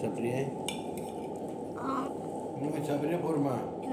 Satria? 아, Ano ka sabi niya, forma? 인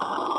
Oh.